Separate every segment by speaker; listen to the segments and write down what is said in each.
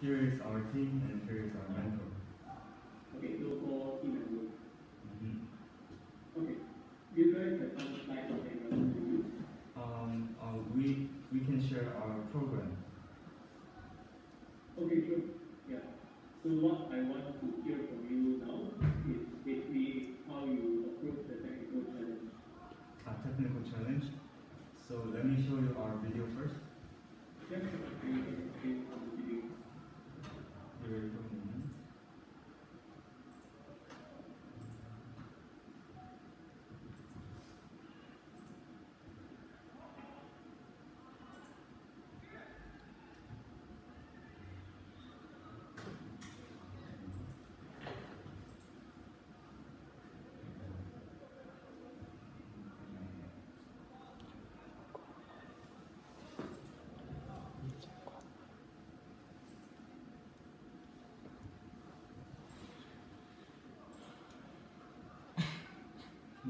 Speaker 1: Here is our team and here is our mentor.
Speaker 2: Okay, so for team and group. Okay. Do you guys have some slides or to use?
Speaker 1: Um, uh, we we can share our program.
Speaker 2: Okay, sure. Yeah. So what I want to hear from you now is basically how you approach the technical challenge.
Speaker 1: A technical challenge. So let me show you our video first.
Speaker 2: Yeah, you take a screen from the video?
Speaker 1: Here is the moment.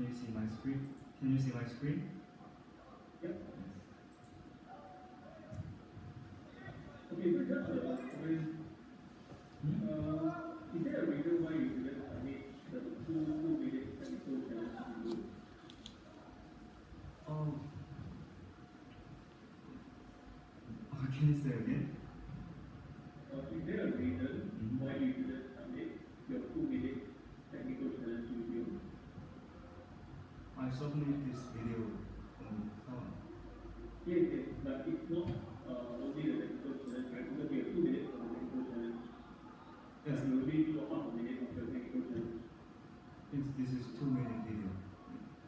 Speaker 1: Can you see my screen? Can you see my screen?
Speaker 2: Yep.
Speaker 1: Yes.
Speaker 2: Okay, so just a comment.
Speaker 1: Hmm?
Speaker 2: Uh, is there a reason why you didn't submit the two two minute technical challenge video?
Speaker 1: Oh. Oh, can you say again?
Speaker 2: Uh, is there a reason
Speaker 1: Mhm.
Speaker 2: why you didn't submit your two minute technical challenge video?
Speaker 1: I submit this video on time.
Speaker 2: Yes, yes, but it's not uh, only the technical challenge, right? Because we have two minutes for the technical challenge.
Speaker 1: Yes,
Speaker 2: And you only do half a minute of the technical challenge.
Speaker 1: it's, this is two minute video.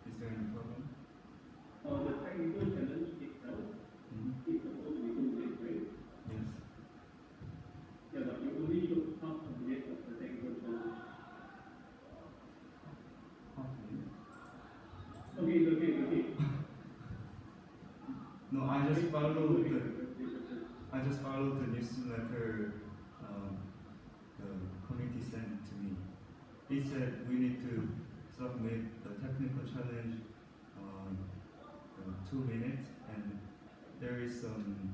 Speaker 1: Is there any problem?
Speaker 2: Uh, the technical challenge itself
Speaker 1: Mhm.
Speaker 2: is supposed to be two minutes, right?
Speaker 1: Yes.
Speaker 2: Yeah, but you only show half a minute of the technical challenge.
Speaker 1: Half a minute.
Speaker 2: Okay, it's okay, it's okay.
Speaker 1: No, I just followed the
Speaker 2: the.
Speaker 1: I just followed the newsletter um, the committee sent to me. It said we need to submit the technical challenge um, in two minutes, and there is some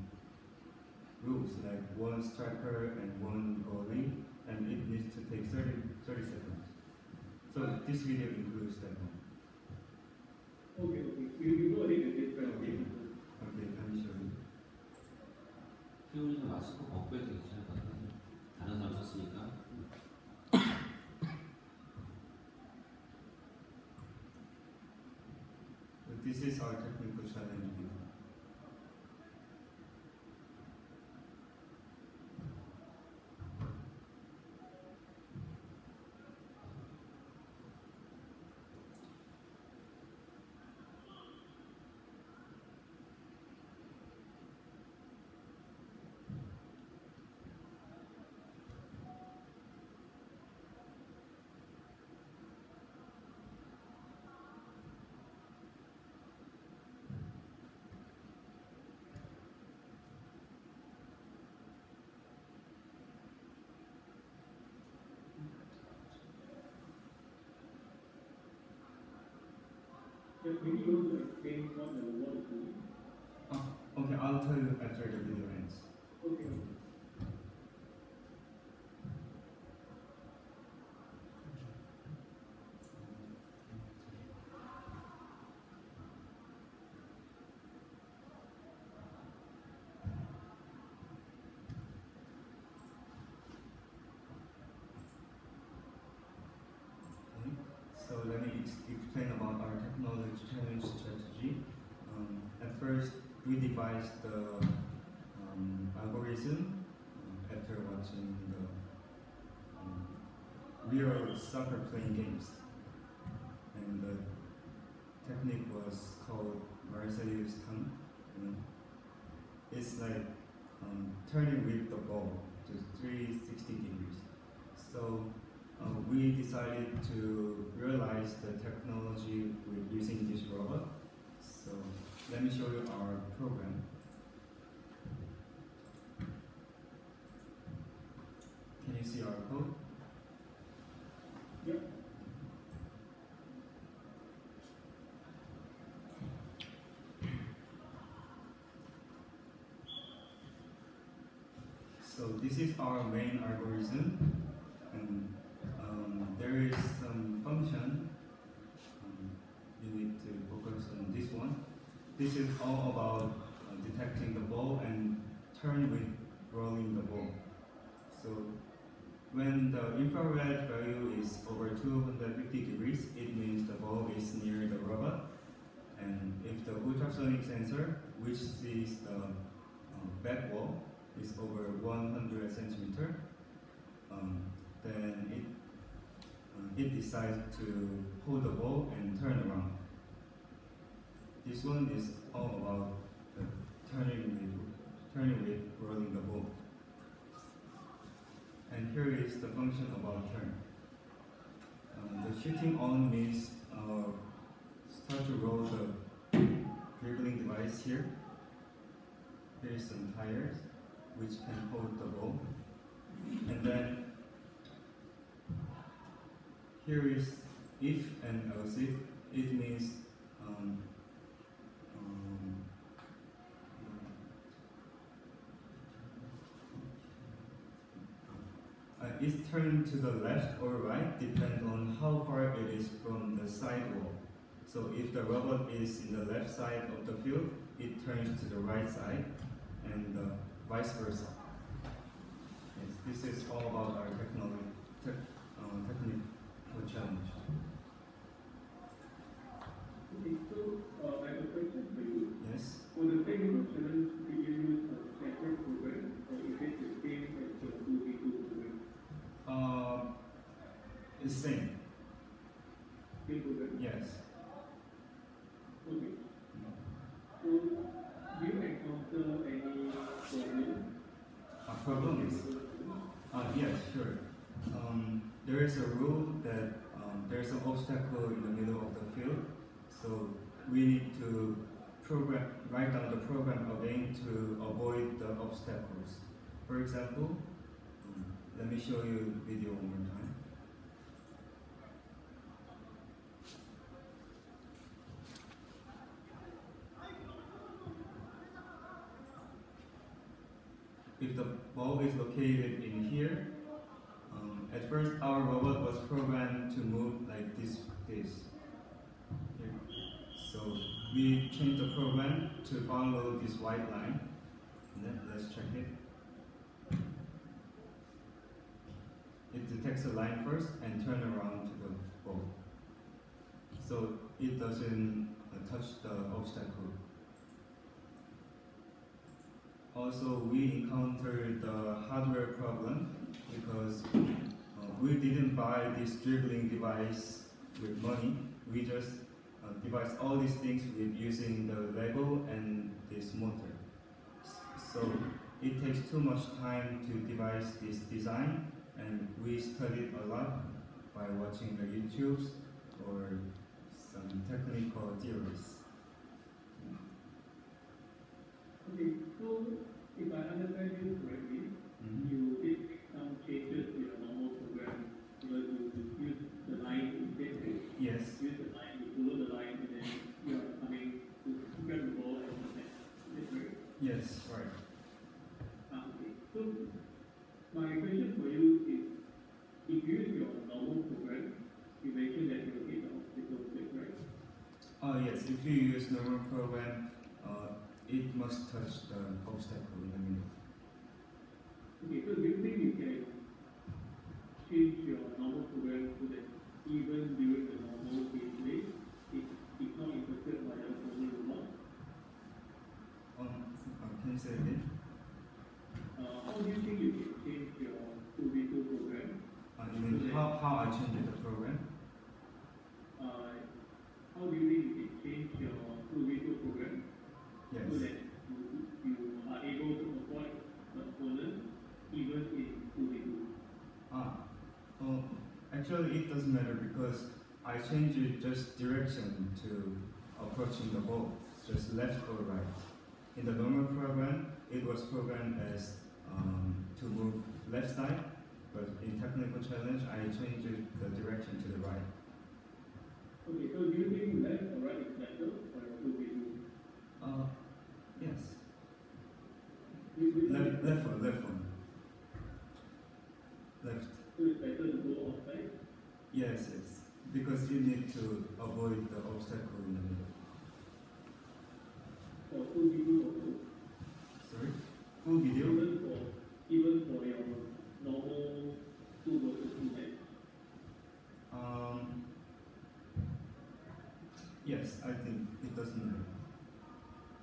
Speaker 1: rules like one striker and one goalie, and it needs to take 30, 30 seconds. So this video includes that one.
Speaker 2: Okay, okay. You, you go ahead with this presentation.
Speaker 1: Okay, let me show you.
Speaker 3: 태훈이가 마스크 벗고 해도 괜찮을 것 같아요. 다른 사람 썼으니까.
Speaker 1: This is our technical challenge Video.
Speaker 2: Yeah, maybe you want to explain what the what is doing.
Speaker 1: Oh, okay, I'll tell you after the video ends.
Speaker 2: Okay,
Speaker 1: explain about our technology challenge strategy. Um, at first, we devised the um, algorithm um, after watching the um, real soccer playing games, and the technique was called Marseille's turn. You know? It's like um, turning with the ball to 360 degrees. So uh, we decided to realize the technology with using this robot. So let me show you our program. Can you see our code?
Speaker 2: Yep.
Speaker 1: So this is our main algorithm, and um, there is some function. Um, you need to focus on this one. This is all about uh, detecting the ball and turn with rolling the ball. So when the infrared value is over 250 degrees, it means the ball is near the robot. And if the ultrasonic sensor, which sees the uh, back wall, is over 100 centimeter, um, then it uh, it decides to hold the ball and turn around. This one is all about the turning with turning with rolling the ball. And here is the function about turn. Um, the shooting on means uh, start to roll the dribbling device here. Here is some tires which can hold the ball. And then here is if and else if. It means um, um, it's turned to the left or right depend on how far it is from the sidewall. So if the robot is in the left side of the field, it turns to the right side, and uh, vice versa. Yes, this is all about our technology, tech, uh, technical challenge.
Speaker 2: Okay, so uh, I have a question for you.
Speaker 1: Yes.
Speaker 2: For the technical challenge, do you use a separate program or is it the same as the 2v2 program?
Speaker 1: Uh, it's same.
Speaker 2: Same program?
Speaker 1: Yes.
Speaker 2: Okay. So, do you encounter any problem?
Speaker 1: A problem is Uh, yes, sure. Um, there is a rule that um, there's in the middle of the field, so we need to program, write down the program again to avoid the obstacles. For example, let me show you video one more time. if the ball is located in here, um, at first our robot was programmed to move like this, this. Here. So we change the program to follow this white line. And then let's check it. It detects the line first and turn around to the ball. So it doesn't uh, touch the obstacle. Also, we encountered the hardware problem because uh, we didn't buy this dribbling device with money. We just uh, devised all these things with using the Lego and this motor. So it takes too much time to devise this design, and we studied a lot by watching the YouTubes or some technical theories.
Speaker 2: Okay, so if I understand you correctly,
Speaker 1: Mhm.
Speaker 2: you did make some changes to your normal program in order to to use the line instead, right?
Speaker 1: Yes.
Speaker 2: Use the line, you follow the line, and then you are coming to grab the ball and connect. Is that correct?
Speaker 1: Yes, right.
Speaker 2: Ah, okay. So my question for you is, if you use your normal program, you mentioned that you will hit the obstacle, is that correct?
Speaker 1: Oh yes, if you use normal program, uh, it must touch the obstacle in the middle.
Speaker 2: Okay, so do you think you can change your normal program so that even during the normal gameplay, it is not interrupted by the opponent robot?
Speaker 1: Um, uh, can you say it again?
Speaker 2: Uh, how do you think you can change your 2v2 program?
Speaker 1: Uh, you mean how, how I changed the program?
Speaker 2: Uh, how do you think you can change your 2v2 program
Speaker 1: Yes.
Speaker 2: so that you, you are able to avoid the opponent even in 2v2?
Speaker 1: Ah, well, actually it doesn't matter because I changed it just direction to approaching the ball, just left or right. In the normal program, it was programmed as um, to move left side, but in technical challenge, I changed the direction to the right.
Speaker 2: Okay, so do you think left or right is better for 2v2?
Speaker 1: Uh, yes. Left, left one, left one. left.
Speaker 2: So it's better to go outside.
Speaker 1: Yes, yes. Because you need to avoid the obstacle in the middle.
Speaker 2: For full video also.
Speaker 1: Sorry? Full video?
Speaker 2: Even for even for your normal two versus two match.
Speaker 1: Um, yes, I think it doesn't matter.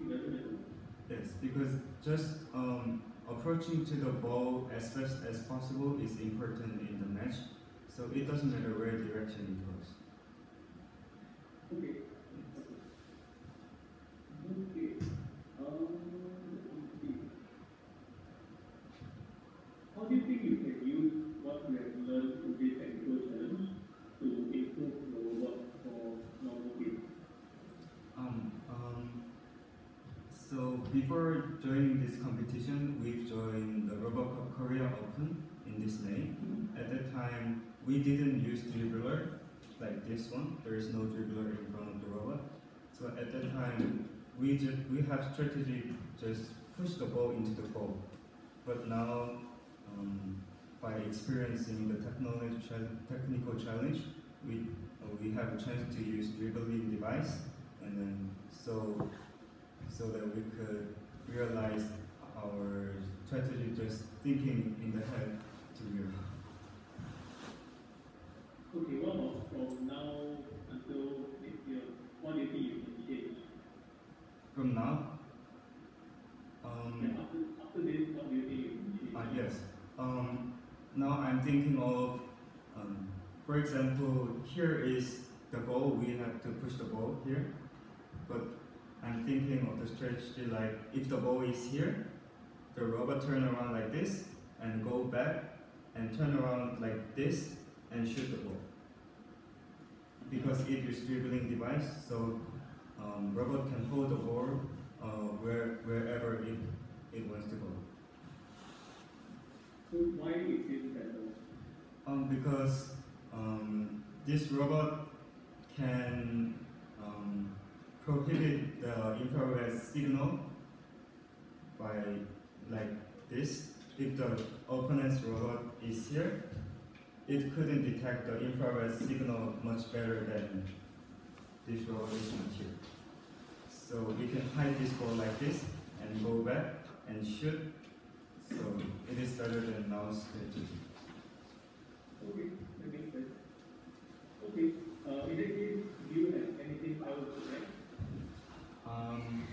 Speaker 2: It doesn't matter.
Speaker 1: Yes, because just um, approaching to the ball as fast as possible is important in the match. So it doesn't matter where direction it goes.
Speaker 2: Okay. Okay. Um, let me see. How do you think you can use what you have learned in this technical challenge to improve the robot for normal game?
Speaker 1: Um, um, so before joining this competition, we've joined the Robocup Korea Open in this May. At that time, we didn't use dribbler like this one. There is no dribbler in front of the robot. So at that time, we just we have strategy just push the ball into the goal. But now, um, by experiencing the technical challenge, we uh, we have a chance to use dribbling device, and then so so that we could realize our strategy just thinking in the head to real.
Speaker 2: Okay, what about from now until next year? What do you think you can change?
Speaker 1: From now, um,
Speaker 2: after, after this, what do you think you can change?
Speaker 1: uh, yes. Um, now I'm thinking of, um, for example, here is the ball. We have to push the ball here, but I'm thinking of the strategy like if the ball is here, the robot turn around like this and go back and turn around like this and shoot the ball. Because it is dribbling device, so um, robot can hold the ball uh, where wherever it, it wants to go.
Speaker 2: So why is this better?
Speaker 1: Um, because um, this robot can um, prohibit the infrared signal by like this. If the opponent's robot is here, it couldn't detect the infrared signal much better than this robot is not here. So we can hide this ball like this and go back and shoot. So it is better than mouse strategy.
Speaker 2: Okay, that makes sense. Okay, uh, in that case, do you have anything else to add?
Speaker 1: Um,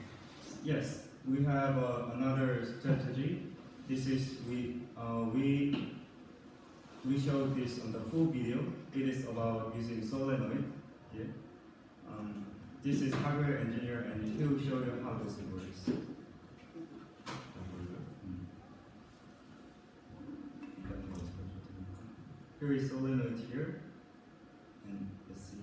Speaker 1: yes, we have uh, another strategy. This is we uh, we we showed this on the full video. It is about using solenoid. Here. Um, this is hardware engineer, and he'll show you how this works. Here is solenoid here, and let's see.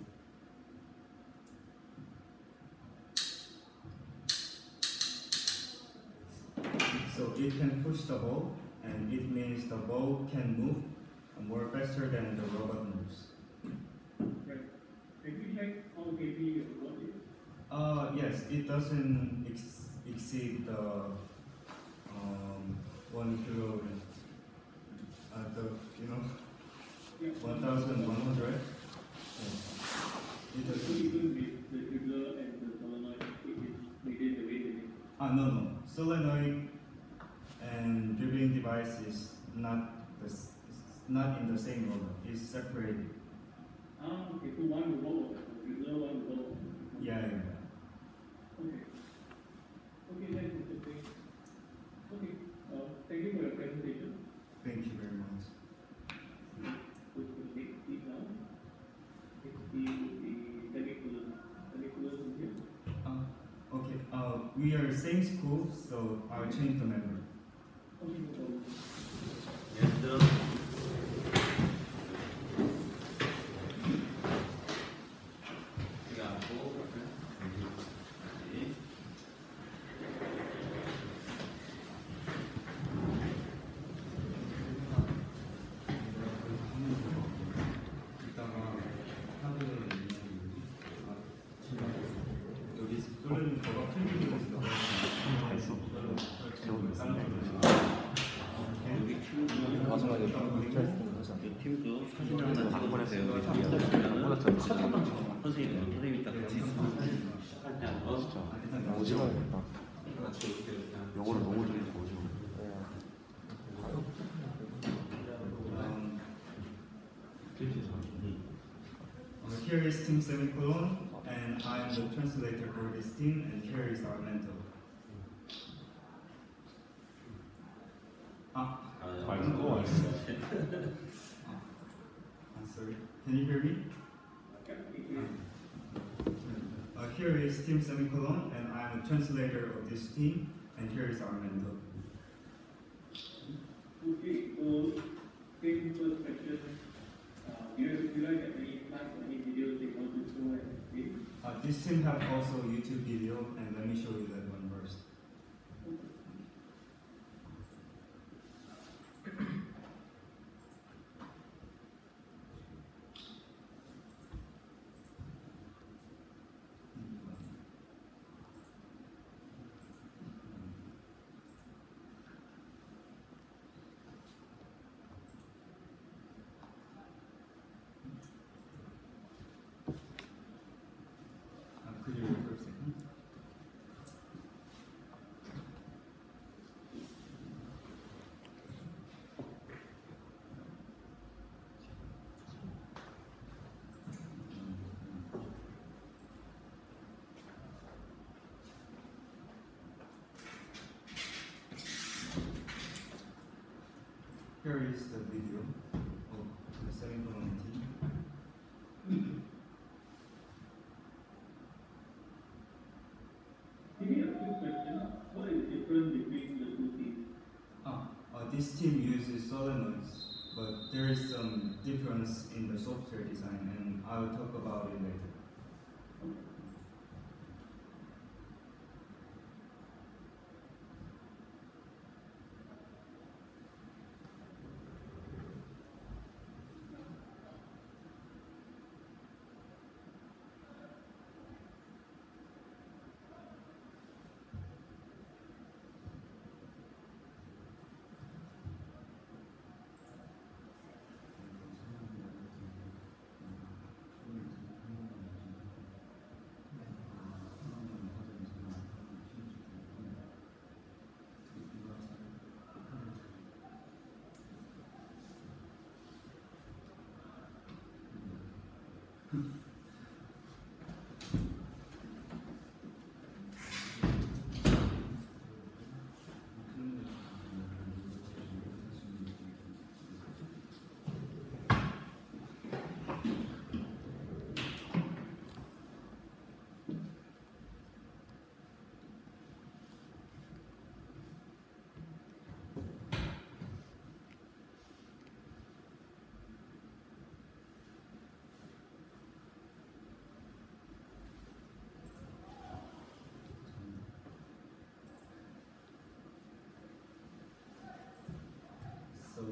Speaker 1: So it can push the ball, and it means the ball can move more faster than the robot moves.
Speaker 2: Right. Have you checked how heavy your robot is?
Speaker 1: Uh, yes, it doesn't ex- exceed the um, one kilo. Uh, the you know
Speaker 2: Yeah.
Speaker 1: one thousand one hundred. It
Speaker 2: So
Speaker 1: doesn't.
Speaker 2: even the dribbler and the solenoid, it is the weight limit.
Speaker 1: Ah no no solenoid and dribbling device is not the not in the same robot. It's separated.
Speaker 2: Ah, okay, so one robot was a dribbler, one robot
Speaker 1: Yeah.
Speaker 2: Okay. Okay, that's interesting. Okay, uh, thank you for your presentation.
Speaker 1: Thank you very much.
Speaker 2: Go to the now. It's the, the curriculum, curriculum in here.
Speaker 1: Uh, okay. Uh, we are same school, so I'll change the member.
Speaker 4: 영어를 너무.
Speaker 1: Um, uh, here is Team Semicolon, and I'm the translator for this team, and here is our mentor. Ah,
Speaker 4: quite voice.
Speaker 1: I'm sorry. Can you hear me? Uh, here is Team Semicolon, and I'm a translator of this team, and here is our mentor.
Speaker 2: Okay, well, thank you for the question. Uh, you, know, you like any plans or any videos
Speaker 1: this team have also YouTube video, and let me show you that one first. Uh, could you wait for a second? Here is the video of the semicolon team.
Speaker 2: Maybe a quick question. What is the difference between the two teams?
Speaker 1: Ah, uh, this team uses solenoids, but there is some difference in the software design, and I will talk about it later.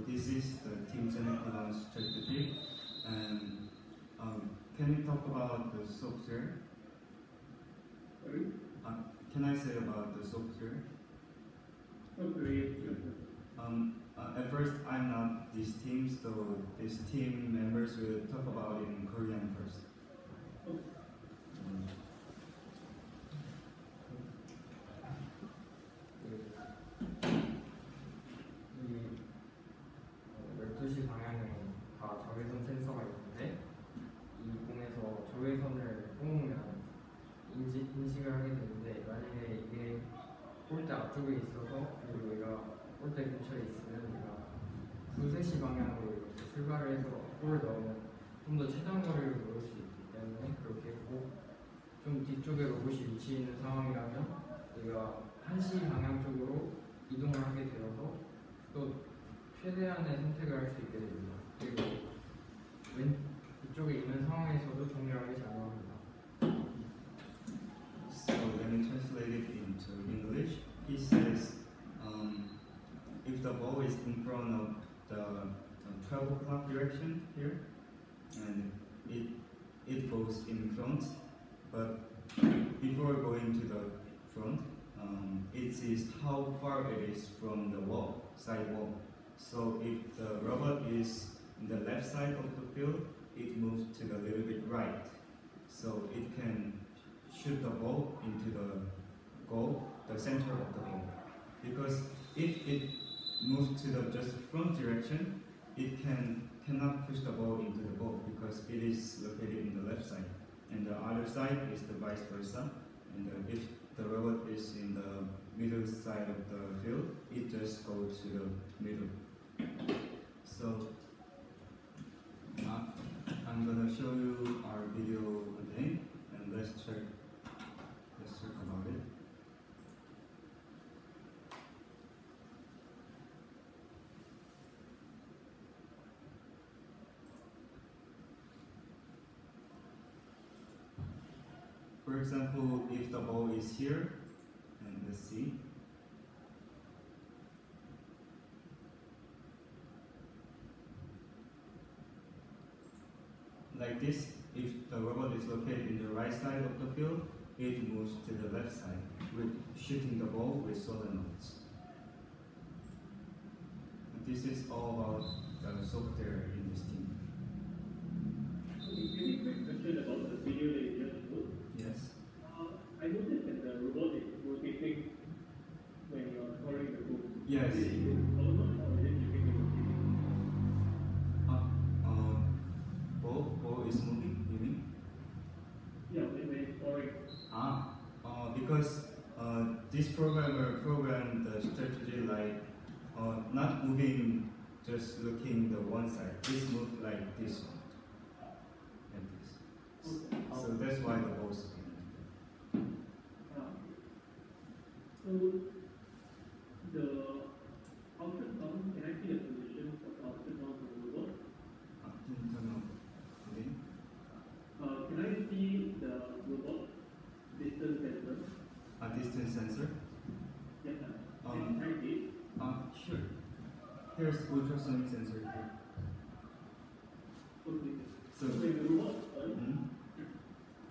Speaker 1: This is the Team Semicolon strategy, and um, can you talk about the software? Uh, can I say about the software?
Speaker 2: Okay,
Speaker 1: Um, uh, at first, I'm not this team, so this team members will talk about in Korean first.
Speaker 5: 골을 넣으면 좀 더 최단 거리를 넣을 수 있기 때문에 그렇게 했고 좀 뒤쪽에 로봇이 위치해 있는 상황이라면 얘가 1시 방향 쪽으로 이동을 하게 되어서 또 최대한의 선택을 할 수 있게 됩니다. 그리고 왼 이쪽에 있는 상황에서도 동일하게 작용합니다.
Speaker 1: So let me translate it into English. He says, um, if the ball is in front of the 12 o'clock direction here, and it it goes in front, but before going to the front, um, it sees how far it is from the wall, side wall. So if the robot is in the left side of the field, it moves to the little bit right. So it can shoot the ball into the goal, the center of the goal. Because if it moves to the just front direction, it can cannot push the ball into the goal because it is located in the left side, and the other side is the vice versa. And uh, if the robot is in the middle side of the field, it just goes to the middle. So uh, I'm gonna show you our video again, and let's check. Let's check about it. For example, if the ball is here, and let's see. Like this, if the robot is located in the right side of the field, it moves to the left side, with shooting the ball with solenoids. This is all about the software in this team.
Speaker 2: Okay, any quick question about the video that you just showed?
Speaker 1: Yes.
Speaker 2: Uh, I noticed that the robot is rotating when you're scoring the goal.
Speaker 1: Yes.
Speaker 2: Is it autonomous or is it using the rotating?
Speaker 1: Uh, uh, ball, ball is moving, you mean?
Speaker 2: Yeah, when when it's scoring.
Speaker 1: Ah, uh, because uh, this programmer programmed the strategy like uh, not moving, just looking the one side. This move like this one, like this. So that's why the ball is spinning.
Speaker 2: Ah. So the output sound, can I see the position of the output sound of the robot?
Speaker 1: Uh, can you turn off again?
Speaker 2: Uh, can I see the robot distance sensor?
Speaker 1: A distance sensor.
Speaker 2: Yes, sir.
Speaker 1: Um,
Speaker 2: Can I see it?
Speaker 1: Uh, sure. Here's ultrasonic sensor here.
Speaker 2: Okay.
Speaker 1: So,
Speaker 2: So when the robot on,
Speaker 1: mm,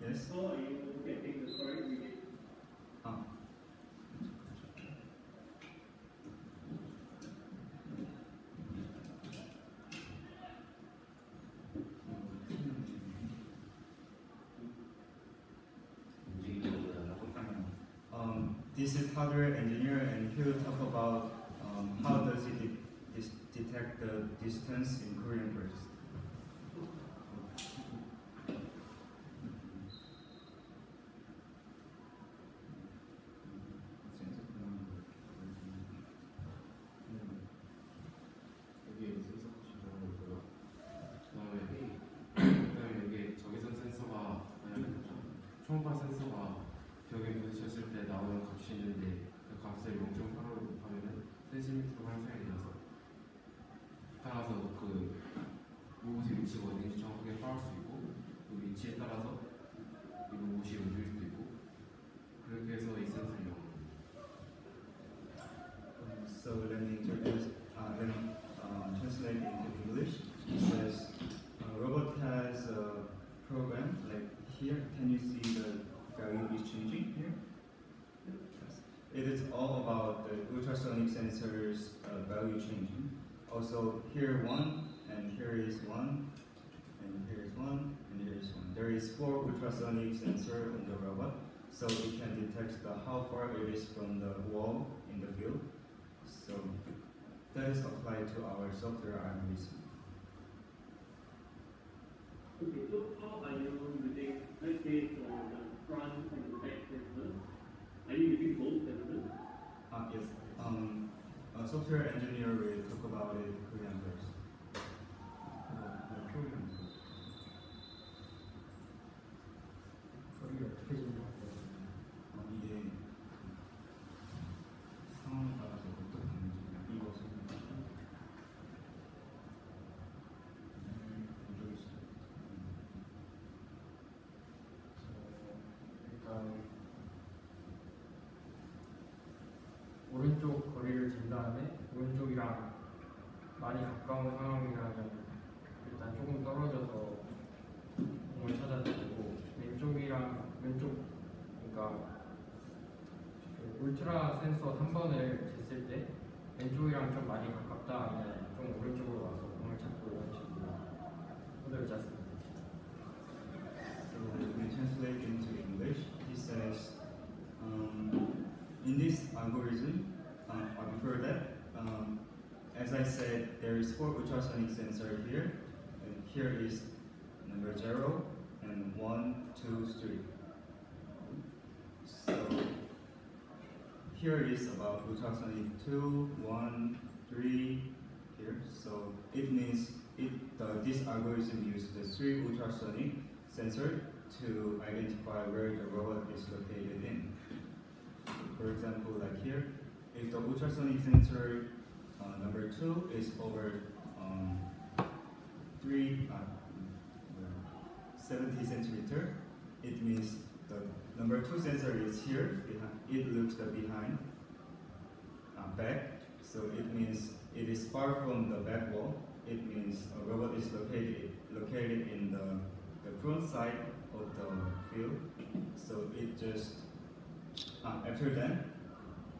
Speaker 1: yes.
Speaker 2: how are you getting the correct reading?
Speaker 1: Ah. Um, this is hardware engineer, and he will talk about um, how does it de- detect the distance in Korean here one, and here is one, and here is one, and here is one. There is four ultrasonic sensor on the robot, so it can detect the how far it is from the wall in the field. So that is applied to our software algorithm.
Speaker 2: Okay, so how are you using, let's say for the front and the back sensor, are you using both sensors?
Speaker 1: Uh, yes, um, a software engineer will talk about it
Speaker 5: 많이 가까운 상황이라면 일단 조금 떨어져서 공을 찾아주고 왼쪽이랑 왼쪽 그러니까 그 울트라 센서 3번을 쟀을 때 왼쪽이랑 좀 많이 가깝다
Speaker 1: is four ultrasonic sensor here, and here is number zero and one, two, three. So here is about ultrasonic two, one, three here. So it means it the, this algorithm uses the three ultrasonic sensor to identify where the robot is located in. For example, like here, if the ultrasonic sensor uh, number two is over um, three, uh, uh, 70 centimeter, it means the number two sensor is here, it looks behind, uh, back, so it means it is far from the back wall, it means a robot is located, located in the, the front side of the field, so it just, uh, after that,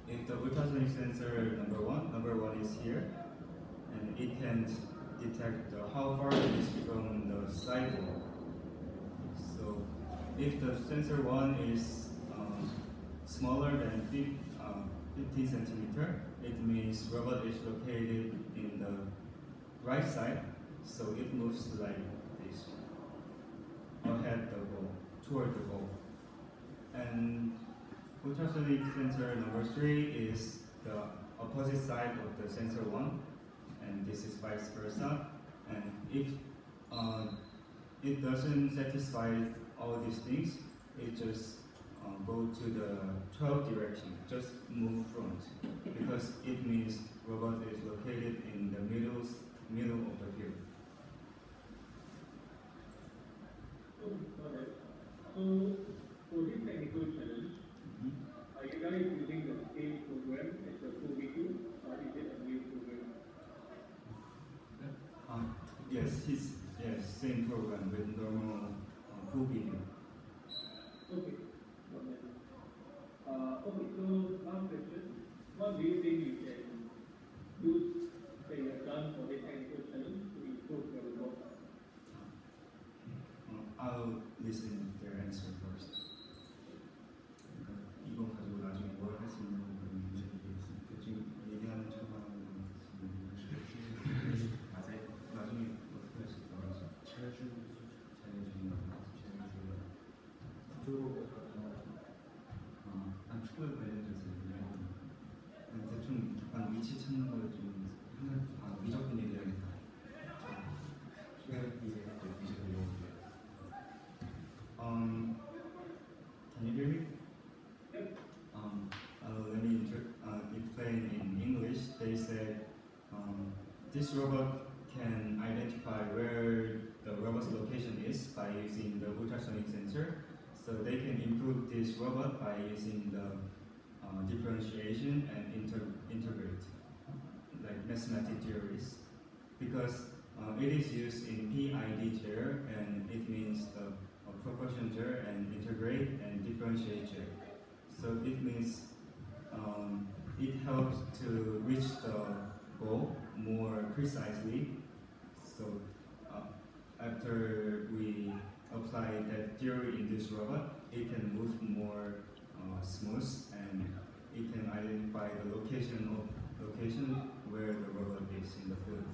Speaker 1: if the ultrasonic sensor number one, number one is here, and it can detect the, how far it is from the sidewall. So if the sensor one is um, smaller than fif- um, 50 centimeter, it means robot is located in the right side, so it moves like this, ahead the ball, toward the ball. And ultrasonic sensor number three is the opposite side of the sensor one, and this is vice versa. And if uh, it doesn't satisfy all these things, it just uh, go to the 12 direction, just move front, because it means robot is located in the middle middle of the field.
Speaker 2: Alright. So, for this technical challenge,
Speaker 5: 그쪽으로
Speaker 1: 어, 난 축구에 관련돼서 얘기하는 대충 약간 위치 찾는 거에 좀 항상 아 미적분 얘기하겠다.
Speaker 5: 이제
Speaker 1: Um, can you hear me? Um, uh, let me uh, explain in English. They said um, this robot this robot by using the uh, differentiation and inter- integrate, like mathematic theories, because uh, it is used in PID chair and it means the uh, proportion chair and integrate and differentiate chair. So it means um, it helps to reach the goal more precisely. So uh, after apply that theory in this robot, it can move more uh, smooth and it can identify the location of location where the robot is in the field.